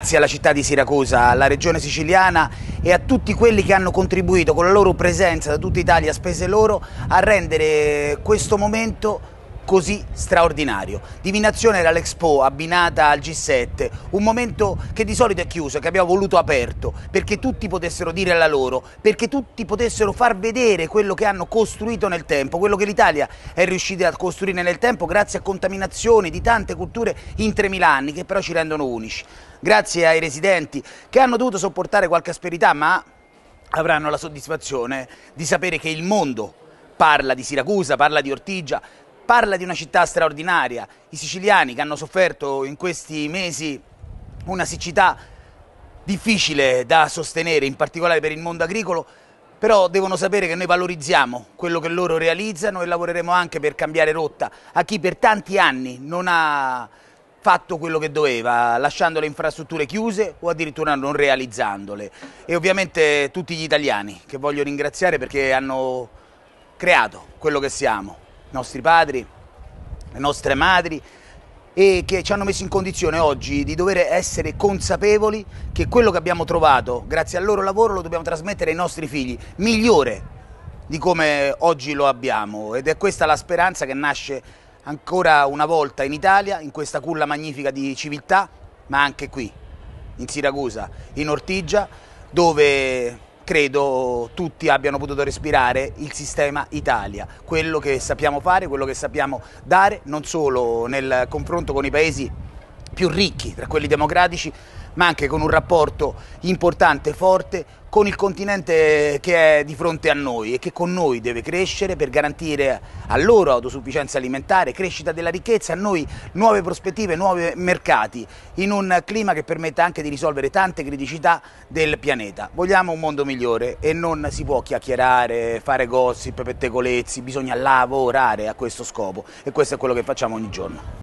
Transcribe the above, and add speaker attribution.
Speaker 1: Grazie alla città di Siracusa, alla regione siciliana e a tutti quelli che hanno contribuito con la loro presenza da tutta Italia, spese loro, a rendere questo momento così straordinario. Divinazione era l'Expo abbinata al G7, un momento che di solito è chiuso, che abbiamo voluto aperto, perché tutti potessero dire la loro, perché tutti potessero far vedere quello che hanno costruito nel tempo, quello che l'Italia è riuscita a costruire nel tempo grazie a contaminazioni di tante culture in 3.000 anni che però ci rendono unici. Grazie ai residenti che hanno dovuto sopportare qualche asperità ma avranno la soddisfazione di sapere che il mondo parla di Siracusa, parla di Ortigia, parla di una città straordinaria. I siciliani che hanno sofferto in questi mesi una siccità difficile da sostenere, in particolare per il mondo agricolo, però devono sapere che noi valorizziamo quello che loro realizzano e lavoreremo anche per cambiare rotta a chi per tanti anni non ha fatto quello che doveva, lasciando le infrastrutture chiuse o addirittura non realizzandole. E ovviamente tutti gli italiani che voglio ringraziare perché hanno creato quello che siamo nostri padri, le nostre madri e che ci hanno messo in condizione oggi di dover essere consapevoli che quello che abbiamo trovato grazie al loro lavoro lo dobbiamo trasmettere ai nostri figli, migliore di come oggi lo abbiamo. Ed è questa la speranza che nasce ancora una volta in Italia, in questa culla magnifica di civiltà, ma anche qui, in Siracusa, in Ortigia, dove credo tutti abbiano potuto respirare il sistema Italia, quello che sappiamo fare, quello che sappiamo dare, non solo nel confronto con i paesi più ricchi, tra quelli democratici, ma anche con un rapporto importante, forte, con il continente che è di fronte a noi e che con noi deve crescere per garantire a loro autosufficienza alimentare, crescita della ricchezza, a noi nuove prospettive, nuovi mercati, in un clima che permetta anche di risolvere tante criticità del pianeta. Vogliamo un mondo migliore e non si può chiacchierare, fare gossip, pettegolezzi, bisogna lavorare a questo scopo e questo è quello che facciamo ogni giorno.